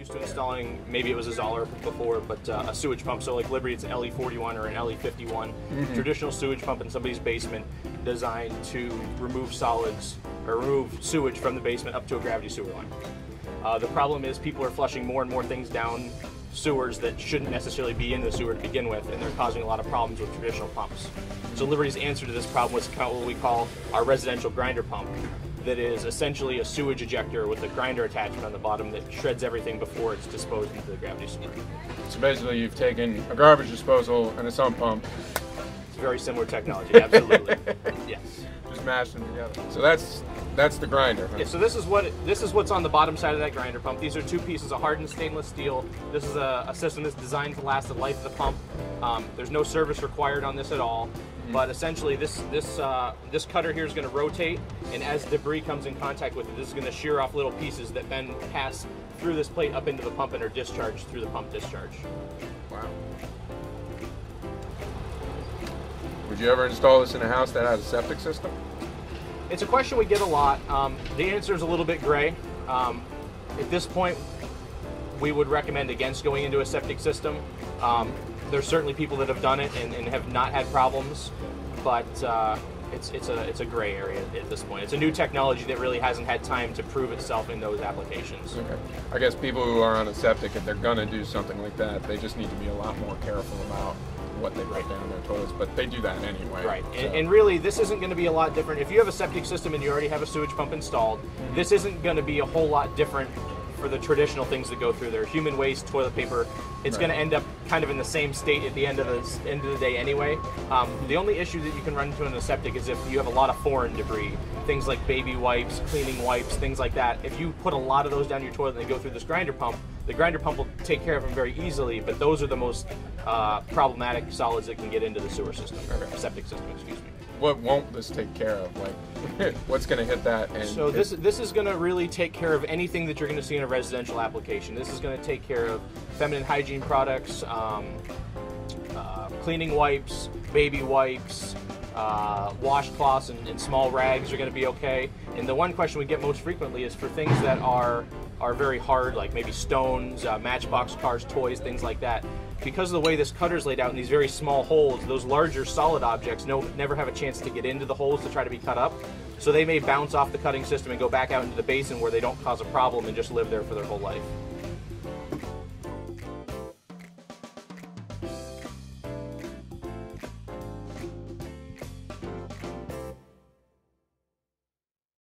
used to installing, maybe it was a Zoeller before, but uh, a sewage pump. So like Liberty, it's an LE41 or an LE51, traditional sewage pump in somebody's basement designed to remove solids or remove sewage from the basement up to a gravity sewer line. Uh, the problem is people are flushing more and more things down sewers that shouldn't necessarily be in the sewer to begin with, and they're causing a lot of problems with traditional pumps. So Liberty's answer to this problem was to kind of what we call our residential grinder pump, that is essentially a sewage ejector with a grinder attachment on the bottom that shreds everything before it's disposed into the gravity sewer. So basically, you've taken a garbage disposal and a sump pump, It's very similar technology, absolutely. yes. Just mashed them together. So that's that's the grinder. huh? Yeah, so this is what this is what's on the bottom side of that grinder pump. These are two pieces of hardened stainless steel. This is a, a system that's designed to last the life of the pump. Um, there's no service required on this at all. But essentially, this this uh, this cutter here is going to rotate, and as debris comes in contact with it, this is going to shear off little pieces that then pass through this plate up into the pump and are discharged through the pump discharge. Wow. You ever install this in a house that has a septic system? It's a question we get a lot. Um, the answer is a little bit gray. Um, at this point, we would recommend against going into a septic system. Um, there's certainly people that have done it and, and have not had problems, but uh, it's it's a it's a gray area at this point. It's a new technology that really hasn't had time to prove itself in those applications. Okay. I guess people who are on a septic, if they're gonna do something like that, they just need to be a lot more careful about what they put down in their toilets. But they do that anyway. Right, so- and, and really, this isn't going to be a lot different. If you have a septic system and you already have a sewage pump installed, this isn't going to be a whole lot different for the traditional things that go through there. Human waste, toilet paper. It's Right. going to end up kind of in the same state at the end of the end of the day anyway. Um, the only issue that you can run into in a septic is if you have a lot of foreign debris, things like baby wipes, cleaning wipes, things like that. If you put a lot of those down your toilet and they go through this grinder pump, the grinder pump will take care of them very easily. But those are the most uh, problematic solids that can get into the sewer system, or septic system. Excuse me. what won't this take care of? Like, what's gonna hit that? And So this this is going to really take care of anything that you're going to see in a residential application. This is going to take care of feminine hygiene products, um, uh, cleaning wipes, baby wipes, uh, washcloths, and, and small rags are going to be okay. And the one question we get most frequently is for things that are are very hard, like maybe stones, uh, matchbox cars, toys, things like that. Because of the way this cutter is laid out in these very small holes, those larger solid objects no, never have a chance to get into the holes to try to be cut up. So they may bounce off the cutting system and go back out into the basin where they don't cause a problem and just live there for their whole life.